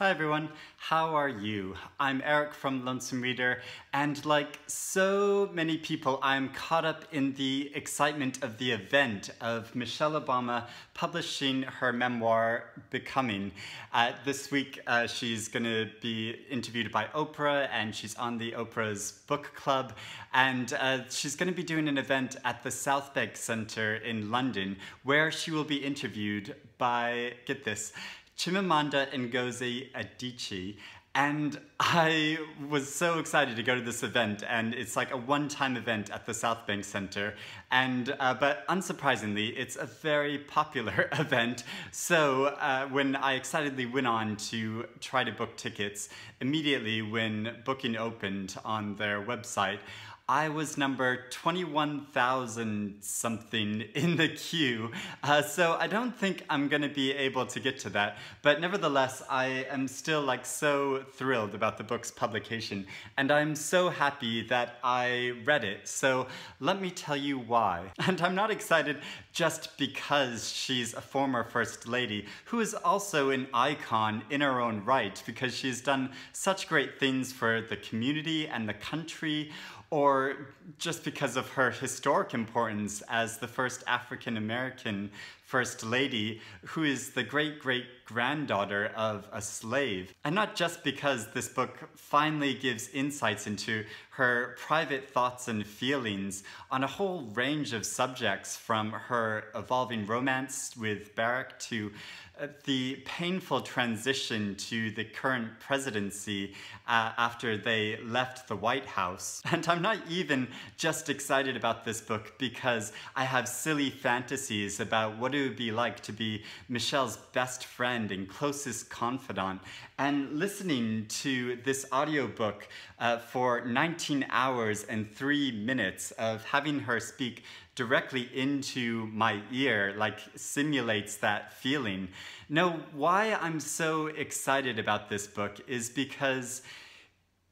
Hi everyone, how are you? I'm Eric from Lonesome Reader, and like so many people, I'm caught up in the excitement of the event of Michelle Obama publishing her memoir, Becoming. Uh, this week, uh, she's going to be interviewed by Oprah, and she's on the Oprah's book club, and uh, she's going to be doing an event at the Southbank Centre in London, where she will be interviewed by, get this, Chimamanda Ngozi Adichie, and I was so excited to go to this event, and it's like a one-time event at the Southbank Centre. And uh, but unsurprisingly, it's a very popular event. So uh, when I excitedly went on to try to book tickets, immediately when booking opened on their website, I was number 21,000 something in the queue. Uh, so I don't think I'm gonna be able to get to that. But nevertheless, I am still like so thrilled about the book's publication. And I'm so happy that I read it. So let me tell you why. And I'm not excited just because she's a former First Lady, who is also an icon in her own right, because she's done such great things for the community and the country or just because of her historic importance as the first African American First Lady, who is the great great granddaughter of a slave. And not just because this book finally gives insights into her private thoughts and feelings on a whole range of subjects from her evolving romance with Barack to the painful transition to the current presidency uh, after they left the White House. And I'm not even just excited about this book because I have silly fantasies about what it would be like to be Michelle's best friend and closest confidant. And listening to this audiobook uh, for 19 hours and three minutes of having her speak directly into my ear, like simulates that feeling. No, why I'm so excited about this book is because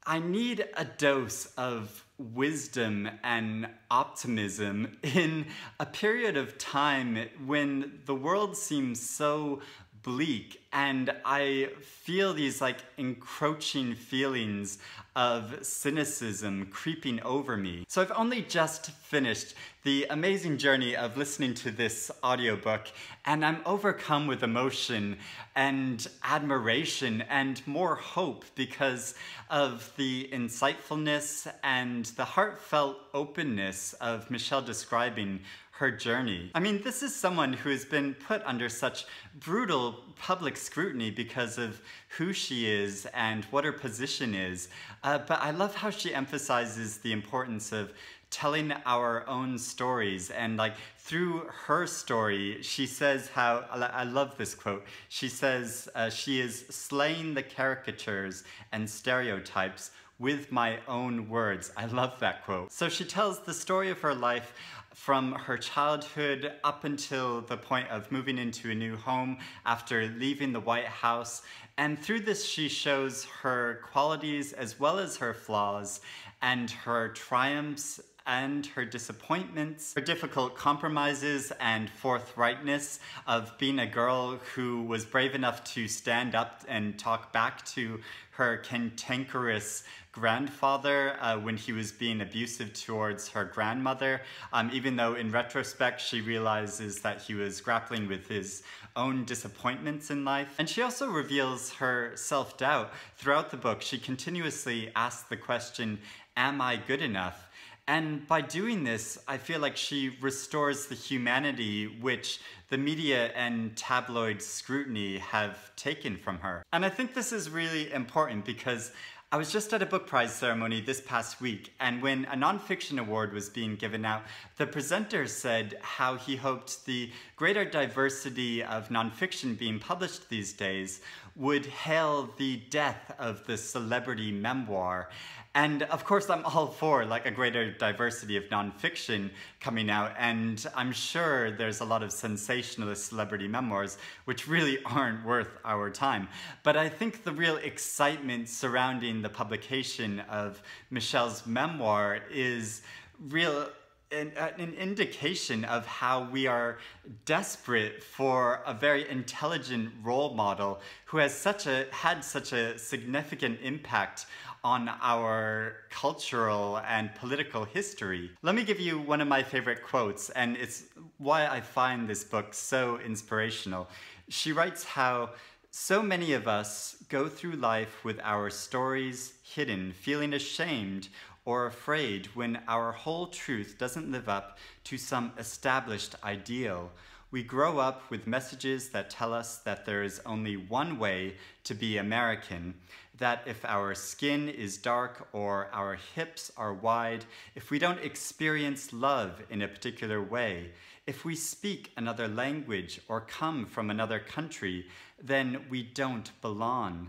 I need a dose of wisdom and optimism in a period of time when the world seems so bleak and I feel these like encroaching feelings of cynicism creeping over me. So I've only just finished the amazing journey of listening to this audiobook and I'm overcome with emotion and admiration and more hope because of the insightfulness and the heartfelt openness of Michelle describing her journey. I mean, this is someone who has been put under such brutal public scrutiny because of who she is and what her position is. Uh, but I love how she emphasizes the importance of telling our own stories and like through her story she says how i love this quote she says uh, she is slaying the caricatures and stereotypes with my own words i love that quote so she tells the story of her life from her childhood up until the point of moving into a new home after leaving the White House. And through this, she shows her qualities as well as her flaws and her triumphs and her disappointments, her difficult compromises and forthrightness of being a girl who was brave enough to stand up and talk back to her cantankerous grandfather uh, when he was being abusive towards her grandmother, um, even though in retrospect she realizes that he was grappling with his own disappointments in life. And she also reveals her self-doubt. Throughout the book, she continuously asks the question, am I good enough? And by doing this, I feel like she restores the humanity which the media and tabloid scrutiny have taken from her. And I think this is really important because I was just at a book prize ceremony this past week, and when a nonfiction award was being given out, the presenter said how he hoped the greater diversity of nonfiction being published these days would hail the death of the celebrity memoir. And of course, I'm all for like a greater diversity of nonfiction coming out, and I'm sure there's a lot of sensationalist celebrity memoirs which really aren't worth our time. But I think the real excitement surrounding the publication of Michelle's memoir is real an, uh, an, indication of how we are desperate for a very intelligent role model who has such a had such a significant impact on our cultural and political history. Let me give you one of my favorite quotes, and it's why I find this book so inspirational. She writes how so many of us go through life with our stories hidden, feeling ashamed or afraid when our whole truth doesn't live up to some established ideal. We grow up with messages that tell us that there is only one way to be American, that if our skin is dark or our hips are wide, if we don't experience love in a particular way, if we speak another language or come from another country, then we don't belong.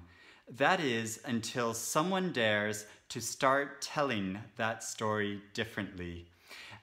That is until someone dares to start telling that story differently.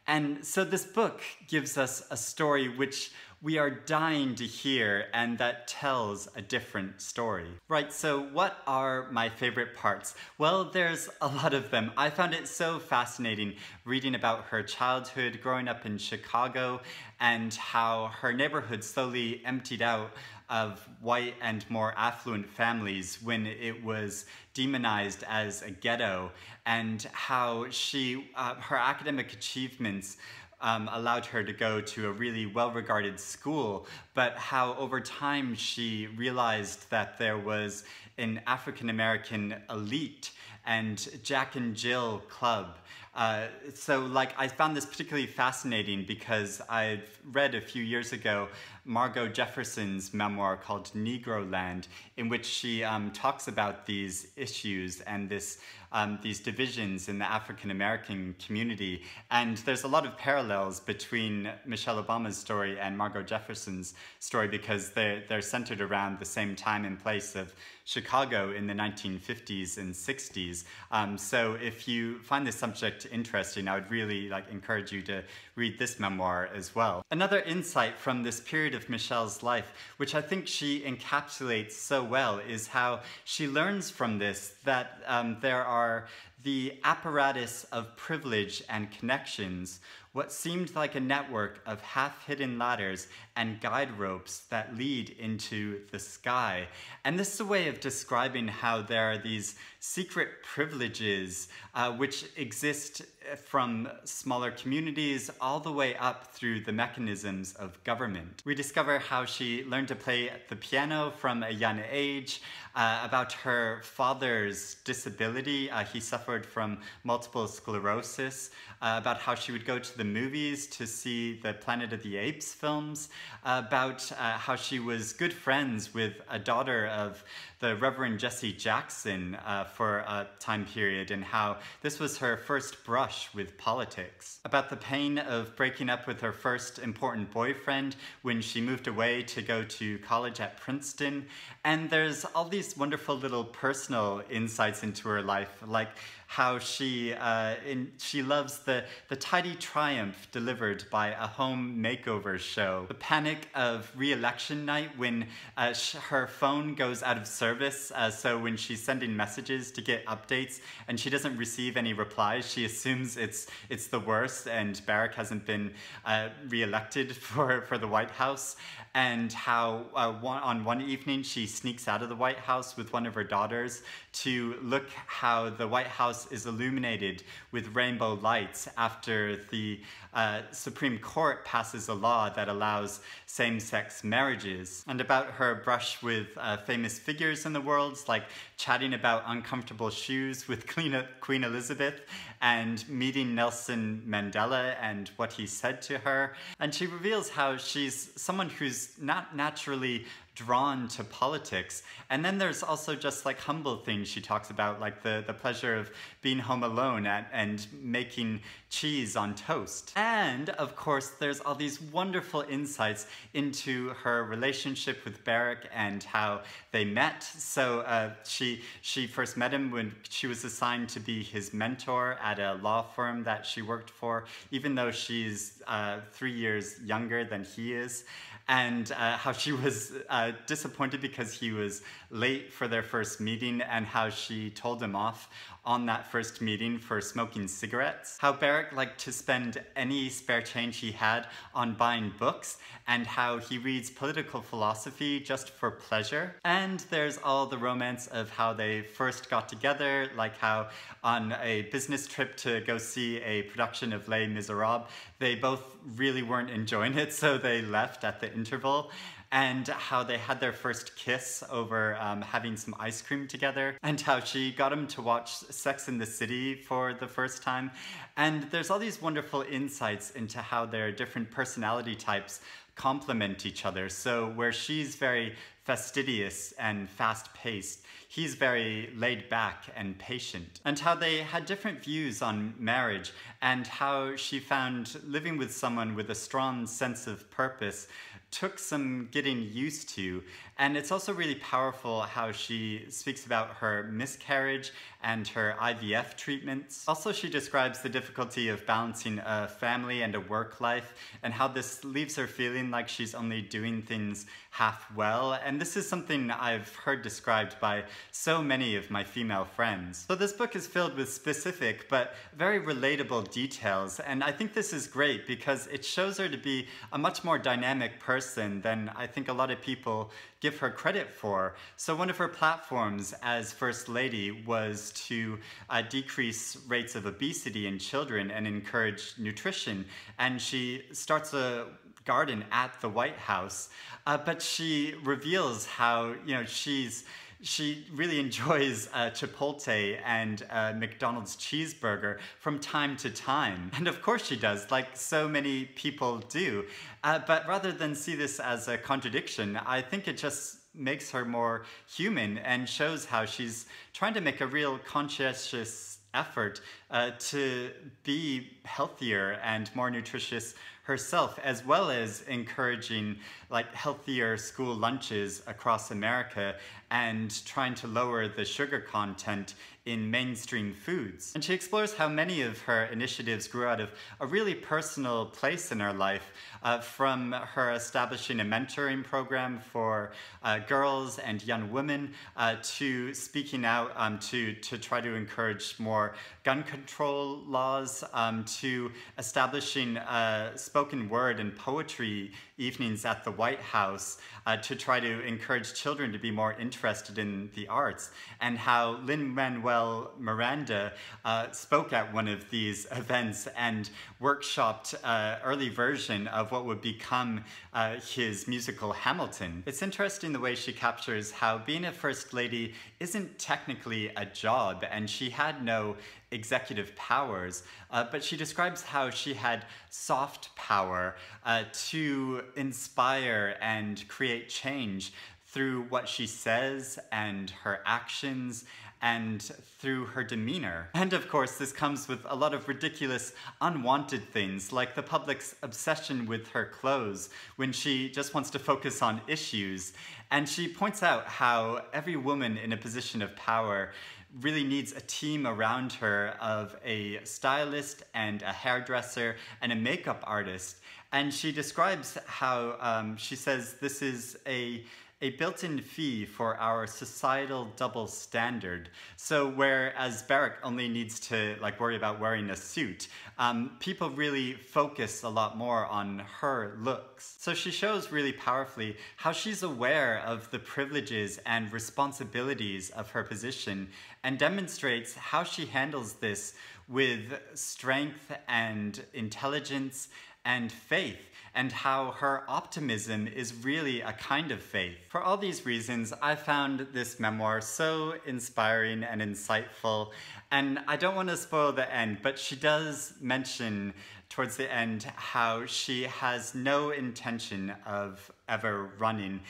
And so this book gives us a story which we are dying to hear and that tells a different story. Right, so what are my favorite parts? Well, there's a lot of them. I found it so fascinating reading about her childhood growing up in Chicago and how her neighborhood slowly emptied out of white and more affluent families when it was demonized as a ghetto and how she, uh, her academic achievements um, allowed her to go to a really well-regarded school, but how over time she realized that there was an African-American elite and Jack and Jill Club. Uh, so like I found this particularly fascinating because I've read a few years ago Margo Jefferson's memoir called Negroland in which she um, talks about these issues and this um, these divisions in the African American community. And there's a lot of parallels between Michelle Obama's story and Margo Jefferson's story because they're, they're centered around the same time and place of Chicago in the 1950s and 60s. Um, so if you find this subject interesting, I would really like encourage you to read this memoir as well. Another insight from this period of Michelle's life, which I think she encapsulates so well, is how she learns from this that um, there are are the apparatus of privilege and connections what seemed like a network of half-hidden ladders and guide ropes that lead into the sky. And this is a way of describing how there are these secret privileges uh, which exist from smaller communities all the way up through the mechanisms of government. We discover how she learned to play the piano from a young age, uh, about her father's disability. Uh, he suffered from multiple sclerosis, uh, about how she would go to the movies to see the Planet of the Apes films, about uh, how she was good friends with a daughter of the Reverend Jesse Jackson uh, for a time period and how this was her first brush with politics. About the pain of breaking up with her first important boyfriend when she moved away to go to college at Princeton. And there's all these wonderful little personal insights into her life, like how she uh, in, she loves the, the tidy triumph delivered by a home makeover show. The panic of re-election night when uh, her phone goes out of service, uh, so when she's sending messages to get updates and she doesn't receive any replies, she assumes it's it's the worst and Barack hasn't been uh, re-elected for, for the White House and how uh, one, on one evening she sneaks out of the White House with one of her daughters to look how the White House is illuminated with rainbow lights after the uh, Supreme Court passes a law that allows same-sex marriages, and about her brush with uh, famous figures in the world, like chatting about uncomfortable shoes with Queen Elizabeth and meeting Nelson Mandela and what he said to her. And she reveals how she's someone who's not naturally drawn to politics. And then there's also just like humble things she talks about, like the, the pleasure of being home alone at, and making cheese on toast. And of course, there's all these wonderful insights into her relationship with Barack and how they met. So uh, she, she first met him when she was assigned to be his mentor at a law firm that she worked for, even though she's uh, three years younger than he is and uh, how she was uh, disappointed because he was late for their first meeting and how she told him off on that first meeting for smoking cigarettes. How Barack liked to spend any spare change he had on buying books and how he reads political philosophy just for pleasure. And there's all the romance of how they first got together, like how on a business trip to go see a production of Les Miserables, they both really weren't enjoying it, so they left at the interval and how they had their first kiss over um, having some ice cream together, and how she got him to watch Sex in the City for the first time. And there's all these wonderful insights into how their different personality types complement each other. So where she's very fastidious and fast-paced, he's very laid back and patient. And how they had different views on marriage and how she found living with someone with a strong sense of purpose took some getting used to. And it's also really powerful how she speaks about her miscarriage and her IVF treatments. Also, she describes the difficulty of balancing a family and a work life and how this leaves her feeling like she's only doing things half well. And this is something I've heard described by so many of my female friends. So this book is filled with specific but very relatable details. And I think this is great because it shows her to be a much more dynamic person than I think a lot of people give her credit for. So one of her platforms as First Lady was to uh, decrease rates of obesity in children and encourage nutrition. And she starts a garden at the White House, uh, but she reveals how, you know, she's she really enjoys uh, Chipotle and uh, McDonald's cheeseburger from time to time. And of course she does, like so many people do. Uh, but rather than see this as a contradiction, I think it just makes her more human and shows how she's trying to make a real conscientious effort uh, to be healthier and more nutritious herself, as well as encouraging like healthier school lunches across America and trying to lower the sugar content in mainstream foods. And she explores how many of her initiatives grew out of a really personal place in her life, uh, from her establishing a mentoring program for uh, girls and young women, uh, to speaking out um, to, to try to encourage more gun control laws, um, to establishing uh, spoken word and poetry evenings at the White House uh, to try to encourage children to be more interested in the arts, and how Lin-Manuel Miranda uh, spoke at one of these events and workshopped uh, early version of what would become uh, his musical Hamilton. It's interesting the way she captures how being a First Lady isn't technically a job, and she had no executive powers, uh, but she describes how she had soft power uh, to inspire and create change through what she says and her actions and through her demeanor. And of course, this comes with a lot of ridiculous, unwanted things, like the public's obsession with her clothes when she just wants to focus on issues. And she points out how every woman in a position of power really needs a team around her of a stylist and a hairdresser and a makeup artist. And she describes how um, she says this is a a built-in fee for our societal double standard. So whereas Barack only needs to like worry about wearing a suit, um, people really focus a lot more on her looks. So she shows really powerfully how she's aware of the privileges and responsibilities of her position and demonstrates how she handles this with strength and intelligence and faith and how her optimism is really a kind of faith. For all these reasons, I found this memoir so inspiring and insightful, and I don't want to spoil the end, but she does mention towards the end how she has no intention of ever running.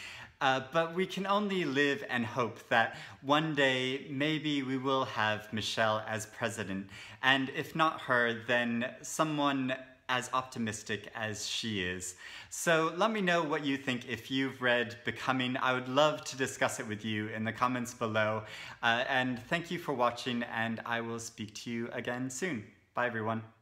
Uh, but we can only live and hope that one day maybe we will have Michelle as president. And if not her, then someone as optimistic as she is. So let me know what you think if you've read Becoming. I would love to discuss it with you in the comments below. Uh, and thank you for watching and I will speak to you again soon. Bye everyone.